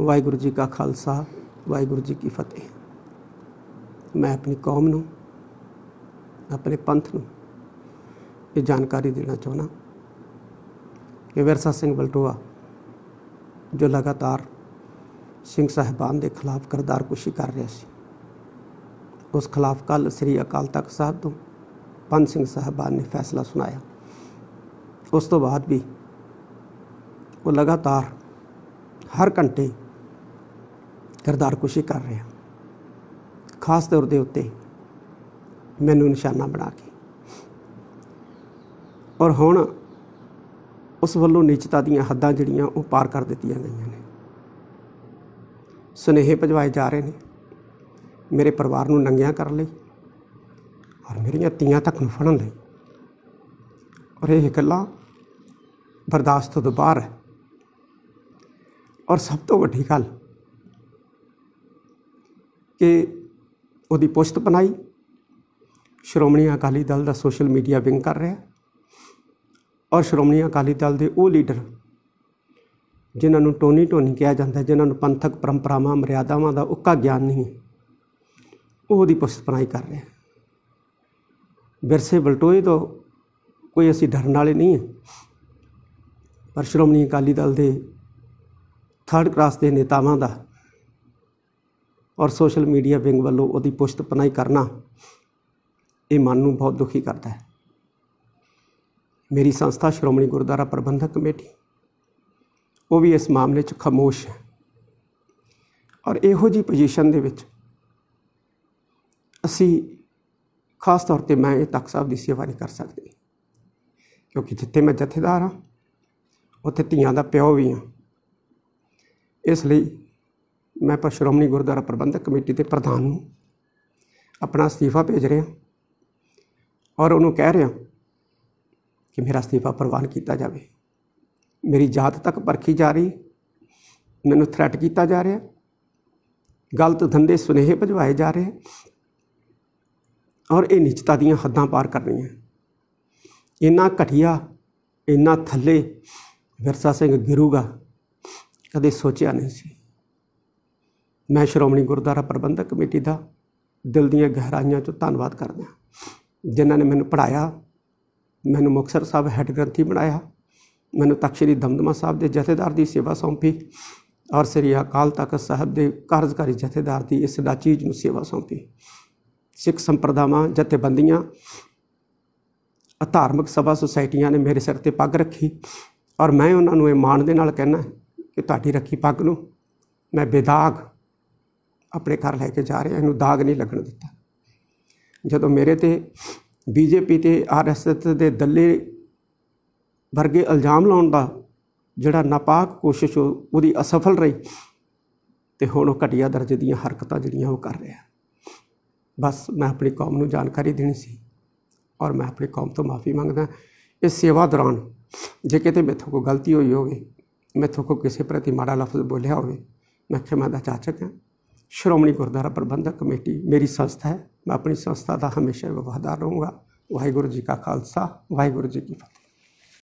ਵਾਹਿਗੁਰੂ ਜੀ ਕਾ ਖਾਲਸਾ, ਵਾਹਿਗੁਰੂ ਜੀ ਕੀ ਫਤਿਹ। ਮੈਂ ਆਪਣੀ ਕੌਮ ਨੂੰ, ਆਪਣੇ ਪੰਥ ਨੂੰ ਇਹ ਜਾਣਕਾਰੀ ਦੇਣਾ ਚਾਹੁੰਦਾ ਕਿ ਵਿਰਸਾ ਸਿੰਘ ਬਲਟੋਆ, ਜੋ ਲਗਾਤਾਰ ਸਿੰਘ ਸਾਹਿਬਾਨ ਦੇ ਖਿਲਾਫ ਕਰਦਾਰਕੁਸ਼ੀ ਕਰ ਰਿਹਾ ਸੀ, ਉਸ ਖਿਲਾਫ ਕੱਲ ਸ੍ਰੀ ਅਕਾਲ ਤਖਤ ਸਾਹਿਬ ਤੋਂ ਪੰਜ ਸਿੰਘ ਸਾਹਿਬਾਨ ਨੇ ਫੈਸਲਾ ਸੁਣਾਇਆ। ਉਸ ਤੋਂ ਬਾਅਦ ਵੀ ਉਹ ਲਗਾਤਾਰ ਹਰ ਘੰਟੇ ਕਰਦਾਰਕੁਸ਼ੀ ਕਰ ਰਿਹਾ। ਖਾਸ ਤੌਰ ਦੇ ਉੱਤੇ ਮੈਨੂੰ ਨਿਸ਼ਾਨਾ ਬਣਾ ਕੇ। ਔਰ ਹੁਣ ਉਸ ਵੱਲੋਂ ਨਿਚਤਾ ਦੀਆਂ ਹੱਦਾਂ ਜਿਹੜੀਆਂ ਉਹ ਪਾਰ ਕਰ ਦਿੱਤੀਆਂ ਗਈਆਂ ਨੇ। ਸੁਨੇਹੇ ਭਜਵਾਏ ਜਾ ਰਹੇ ਨੇ। ਮੇਰੇ ਪਰਿਵਾਰ ਨੂੰ ਨੰਗਿਆਂ ਕਰਨ ਲਈ ਔਰ ਮੇਰੀਆਂ ਤੀਆਂ ਤੱਕ ਨੂੰ ਫੜਨ ਲਈ। ਔਰ ਇਹ ਗੱਲਾਂ ਬਰਦਾਸ਼ਤ ਤੋਂ ਬਾਹਰ ਹੈ। ਔਰ ਸਭ ਤੋਂ ਵੱਡੀ ਗੱਲ ਕਿ ਉਹਦੀ ਪੁਸ਼ਤ ਬਣਾਈ। ਸ਼੍ਰੋਮਣੀ ਅਕਾਲੀ ਦਲ ਦਾ ਸੋਸ਼ਲ ਮੀਡੀਆ ਵਿੰਗ ਕਰ ਰਿਹਾ। ਔਰ ਸ਼੍ਰੋਮਣੀ ਅਕਾਲੀ ਦਲ ਦੇ ਉਹ ਲੀਡਰ, ਜਿਨ੍ਹਾਂ ਨੂੰ ਟੋਨੀ ਟੋਨੀ ਕਿਹਾ ਜਾਂਦਾ, ਜਿਨ੍ਹਾਂ ਨੂੰ ਪੰਥਕ ਪਰੰਪਰਾਵਾਂ, ਮਰਿਆਦਾਵਾਂ ਦਾ ਉੱਕਾ ਗਿਆਨ ਨਹੀਂ ਹੈ, ਉਹ ਉਹਦੀ ਪੁਸ਼ਤ ਬਣਾਈ ਕਰ ਰਿਹਾ ਵਿਰਸੇ ਬਲਟੋਏ ਤੋਂ ਕੋਈ ਅਸੀਂ ਡਰਨ ਵਾਲੇ ਨਹੀਂ ਹੈ। ਪਰ ਸ਼੍ਰੋਮਣੀ ਅਕਾਲੀ ਦਲ ਦੇ ਥਰਡ ਕਲਾਸ ਦੇ ਨੇਤਾਵਾਂ ਦਾ ਔਰ ਸੋਸ਼ਲ ਮੀਡੀਆ ਵਿੰਗ ਵੱਲੋਂ ਉਹਦੀ ਪੁਸ਼ਤ ਪਨਾਈ ਕਰਨਾ ਇਹ ਮਨ ਨੂੰ ਬਹੁਤ ਦੁਖੀ ਕਰਦਾ ਹੈ। ਮੇਰੀ ਸੰਸਥਾ ਸ਼੍ਰੋਮਣੀ ਗੁਰਦੁਆਰਾ ਪ੍ਰਬੰਧਕ ਕਮੇਟੀ, ਉਹ ਵੀ ਇਸ ਮਾਮਲੇ 'ਚ ਖਾਮੋਸ਼ ਹੈ ਔਰ ਇਹੋ ਜੀ ਪੋਜੀਸ਼ਨ ਦੇ ਵਿੱਚ ਅਸੀਂ ਖਾਸ ਤੌਰ ਤੇ ਮੈਂ ਇਹ ਤਖਤ ਸਾਹਿਬ ਦੀ ਸੇਵਾ ਨਹੀਂ ਕਰ ਸਕਦੀ ਕਿਉਂਕਿ ਜਿੱਥੇ ਮੈਂ ਜਥੇਦਾਰ ਹਾਂ, ਉੱਥੇ ਧੀਆਂ ਦਾ ਪਿਓ ਵੀ ਹਾਂ। ਇਸ ਲਈ ਮੈਂ ਪਰ ਸ਼੍ਰੋਮਣੀ ਗੁਰਦੁਆਰਾ ਪ੍ਰਬੰਧਕ ਕਮੇਟੀ ਦੇ ਪ੍ਰਧਾਨ ਨੂੰ ਆਪਣਾ ਅਸਤੀਫਾ ਭੇਜ ਰਿਹਾ। ਔਰ ਉਹਨੂੰ ਕਹਿ ਰਿਹਾ ਕਿ ਮੇਰਾ ਅਸਤੀਫਾ ਪ੍ਰਵਾਨ ਕੀਤਾ ਜਾਵੇ। ਮੇਰੀ ਜਾਤ ਤੱਕ ਪਰਖੀ ਜਾ ਰਹੀ। ਮੈਨੂੰ ਥ੍ਰੈਟ ਕੀਤਾ ਜਾ ਰਿਹਾ। ਗਲਤ ਧੰਦੇ ਸੁਨੇਹੇ ਭਜਵਾਏ ਜਾ ਰਹੇ। ਔਰ ਇਹ ਨਿਚਤਾ ਦੀਆਂ ਹੱਦਾਂ ਪਾਰ ਕਰਨੀਆਂ ਇੰਨਾ ਘਟੀਆ, ਇੰਨਾ ਥੱਲੇ ਵਿਰਸਾ ਸਿੰਘ ਗਿਰੂਗਾ ਕਦੇ ਸੋਚਿਆ ਨਹੀਂ ਸੀ। ਮੈਂ ਸ਼੍ਰੋਮਣੀ ਗੁਰਦੁਆਰਾ ਪ੍ਰਬੰਧਕ ਕਮੇਟੀ ਦਾ ਦਿਲ ਦੀਆਂ ਗਹਿਰਾਈਆਂ 'ਚੋਂ ਧੰਨਵਾਦ ਕਰਦਾ ਜਿਨ੍ਹਾਂ ਨੇ ਮੈਨੂੰ ਪੜਾਇਆ ਮੈਨੂੰ ਮੁਕਤਸਰ ਸਾਹਿਬ ਹੈੱਡ ਗ੍ਰੰਥੀ ਬਣਾਇਆ, ਮੈਨੂੰ ਤਖਤ ਸ੍ਰੀ ਦਮਦਮਾ ਸਾਹਿਬ ਦੇ ਜਥੇਦਾਰ ਦੀ ਸੇਵਾ ਸੌਂਪੀ ਔਰ ਸ੍ਰੀ ਅਕਾਲ ਤਖਤ ਸਾਹਿਬ ਦੇ ਕਾਰਜਕਾਰੀ ਜਥੇਦਾਰ ਦੀ ਇਸ ਦਾ ਚੀਜ਼ ਨੂੰ ਸੇਵਾ ਸੌਂਪੀ। ਸਿੱਖ ਸੰਪਰਦਾਵਾਂ, ਜਥੇਬੰਦੀਆਂ, ਧਾਰਮਿਕ ਸਭਾ ਸੁਸਾਇਟੀਆਂ ਨੇ ਮੇਰੇ ਸਿਰ ਤੇ ਪੱਗ ਰੱਖੀ ਔਰ ਮੈਂ ਉਹਨਾਂ ਨੂੰ ਇਹ ਮਾਣ ਦੇ ਨਾਲ ਕਹਿਣਾ ਕਿ ਤੁਹਾਡੀ ਰੱਖੀ ਪੱਗ ਨੂੰ ਮੈਂ ਬੇਦਾਗ ਆਪਣੇ ਘਰ ਲੈ ਕੇ ਜਾ ਰਿਹਾ, ਇਹਨੂੰ ਦਾਗ ਨਹੀਂ ਲੱਗਣ ਦਿੱਤਾ। ਜਦੋਂ ਮੇਰੇ ਤੇ ਬੀਜੇਪੀ ਤੇ ਆਰਐਸਐਸ ਦੇ ਦੱਲੇ ਵਰਗੇ ਇਲਜ਼ਾਮ ਲਾਉਣ ਦਾ ਜਿਹੜਾ ਨਾਪਾਕ ਕੋਸ਼ਿਸ਼ ਉਹਦੀ ਅਸਫਲ ਰਹੀ ਤੇ ਹੁਣ ਉਹ ਘਟੀਆ ਦਰਜੇ ਦੀਆਂ ਹਰਕਤਾਂ ਜਿਹੜੀਆਂ ਉਹ ਕਰ ਰਿਹਾ। ਬਸ ਮੈਂ ਆਪਣੀ ਕੌਮ ਨੂੰ ਜਾਣਕਾਰੀ ਦੇਣੀ ਸੀ ਔਰ ਮੈਂ ਆਪਣੀ ਕੌਮ ਤੋਂ ਮਾਫੀ ਮੰਗਦਾ ਇਸ ਸੇਵਾ ਦੌਰਾਨ ਜੇ ਕਿਤੇ ਮੇਥੋਂ ਕੋਈ ਗਲਤੀ ਹੋਈ ਹੋਵੇ, ਮੇਥੋਂ ਕੋਈ ਕਿਸੇ ਪ੍ਰਤੀ ਮਾੜਾ ਲਫ਼ਜ਼ ਬੋਲਿਆ ਹੋਵੇ, ਮੈਂ ਖਿਮਾ ਦਾ ਚਾਚਕ ਹਾਂ। ਸ਼੍ਰੋਮਣੀ ਗੁਰਦੁਆਰਾ ਪ੍ਰਬੰਧਕ ਕਮੇਟੀ ਮੇਰੀ ਸੰਸਥਾ ਹੈ। ਮੈਂ ਆਪਣੀ ਸੰਸਥਾ ਦਾ ਹਮੇਸ਼ਾ ਵਫਾਦਾਰ ਰਹੂੰਗਾ। ਵਾਹਿਗੁਰੂ ਜੀ ਕਾ ਖਾਲਸਾ, ਵਾਹਿਗੁਰੂ ਜੀ ਕੀ ਫਤਿਹ।